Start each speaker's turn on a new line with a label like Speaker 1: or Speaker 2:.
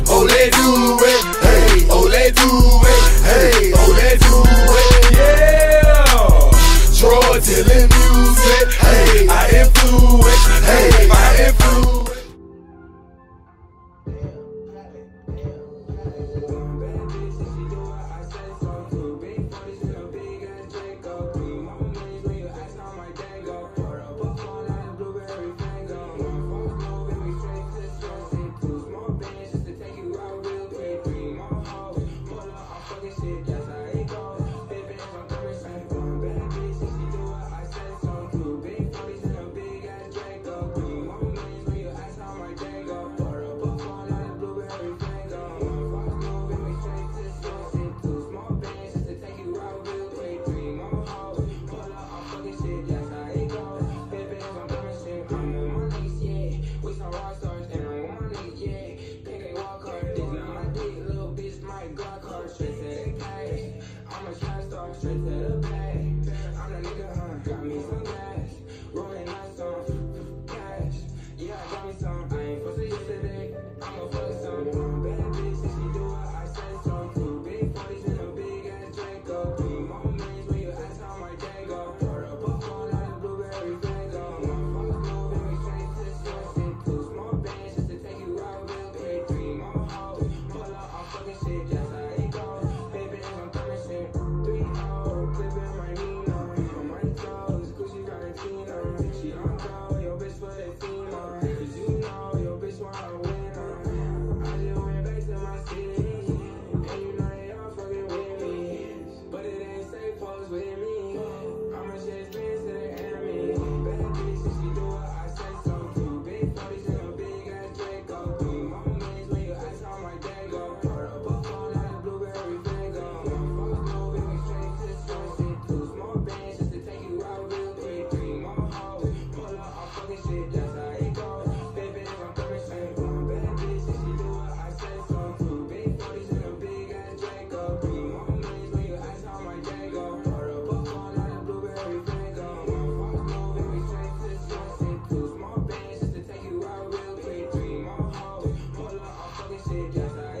Speaker 1: let do it, hey, let do it, hey, let do it, yeah. Drug dealing music, hey, I influence, hey, I influence.
Speaker 2: Shit, Yeah.